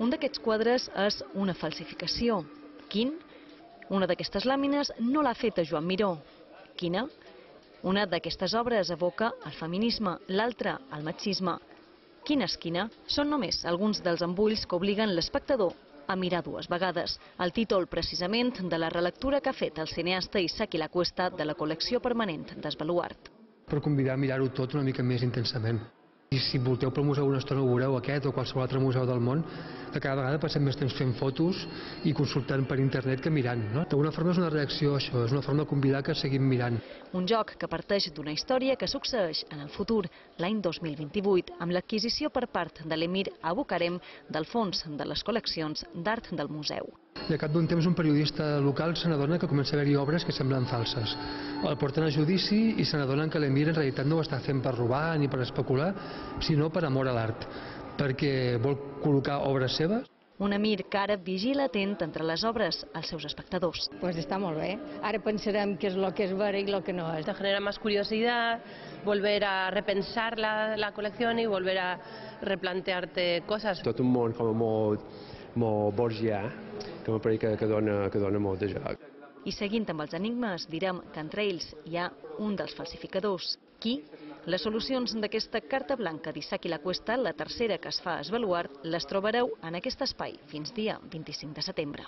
Un d'aquests quadres és una falsificació. Quin? Una d'aquestes làmines no l'ha feta Joan Miró. Quina? Una d'aquestes obres evoca el feminisme, l'altra el machisme. Quina esquina? Són només alguns dels embulls que obliguen l'espectador a mirar dues vegades. El títol, precisament, de la relectura que ha fet el cineasta Isaki La Cuesta de la col·lecció permanent d'Esbaluart. Per convidar a mirar-ho tot una mica més intensament. I si volteu pel museu una estona veureu aquest o qualsevol altre museu del món, que cada vegada passem més temps fent fotos i consultant per internet que mirant. No? D'alguna forma és una reacció això, és una forma de convidar que seguim mirant. Un joc que parteix d'una història que succeeix en el futur, l'any 2028, amb l'adquisició per part de l'emir Abu Karem del fons de les col·leccions d'art del museu. I a cap d'un temps un periodista local se n'adona que comença a haver-hi obres que semblen falses. El porten a judici i se n'adonen que l'emir en realitat no ho està fent per robar ni per especular, sinó per amor a l'art, perquè vol col·locar obres seves Un emir que ara vigila atent entre les obres als seus espectadors. Pues està molt bé. Ara pensarem què és el que és vera i el que no és. Te genera más curiosidad, volver a repensar la, la colección y volver a replantearte cosas. tot un món com a molt, molt borgià, que m'apareix que, que, dona, que dona molt de joc. I seguint amb els enigmes, direm que entre ells hi ha un dels falsificadors. Qui? Les solucions d'aquesta carta blanca d'Isaki La Cuesta, la tercera que es fa a Esbaluart, les trobareu en aquest espai fins dia 25 de setembre.